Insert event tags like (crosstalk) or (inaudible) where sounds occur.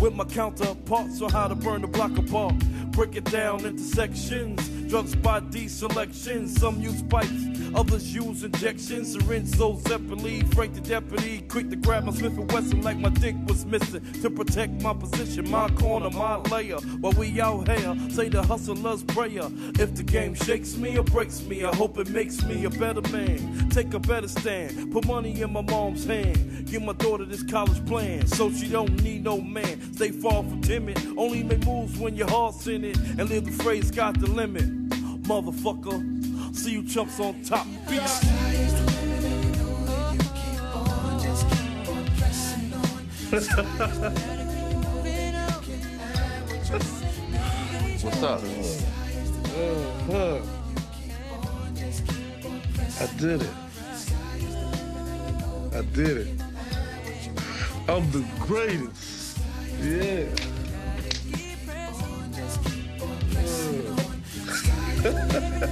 with my counterparts on how to burn the block apart. Break it down into sections. Drugs by these selections. Some use pipes, others use injections. So separately. Frank the deputy, quick to grab my Smith and Wesson like my dick was missing. To protect my position, my corner, my layer. While we out here, say the hustler's prayer. If the game shakes me or breaks me, I hope it makes me a better man. Take a better stand. Put money in my mom's hand. Give my daughter this college plan so she don't need no man. Stay far from timid. Only make moves when your heart's in it. And live the phrase got the limit. Motherfucker, see you chumps on top. Peace. What's up? Uh-huh. I did it. I did it. I'm the greatest. Yeah. Ja. (laughs)